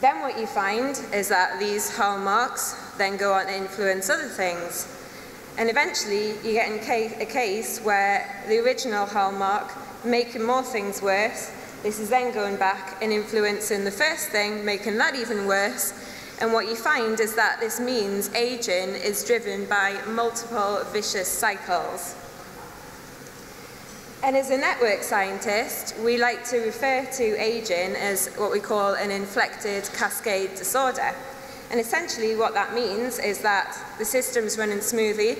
Then what you find is that these hallmarks then go on to influence other things. And eventually you get in a case where the original hallmark making more things worse, this is then going back and influencing the first thing, making that even worse. And what you find is that this means aging is driven by multiple vicious cycles. And as a network scientist, we like to refer to aging as what we call an inflected cascade disorder. And essentially what that means is that the system's running smoothly,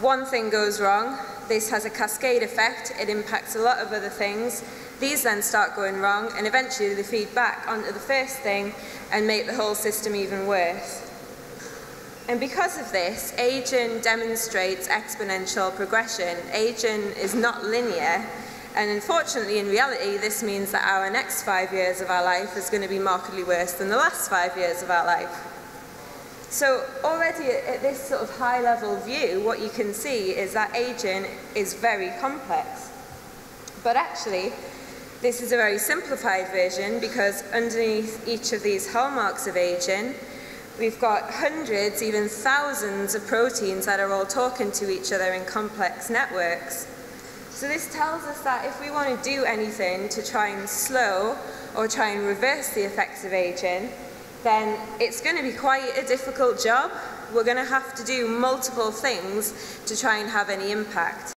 one thing goes wrong, this has a cascade effect, it impacts a lot of other things, these then start going wrong and eventually they feed back onto the first thing and make the whole system even worse. And because of this, aging demonstrates exponential progression. Aging is not linear, and unfortunately, in reality, this means that our next five years of our life is going to be markedly worse than the last five years of our life. So already at this sort of high level view, what you can see is that aging is very complex. But actually, this is a very simplified version because underneath each of these hallmarks of aging, We've got hundreds, even thousands of proteins that are all talking to each other in complex networks. So this tells us that if we want to do anything to try and slow or try and reverse the effects of aging, then it's going to be quite a difficult job. We're going to have to do multiple things to try and have any impact.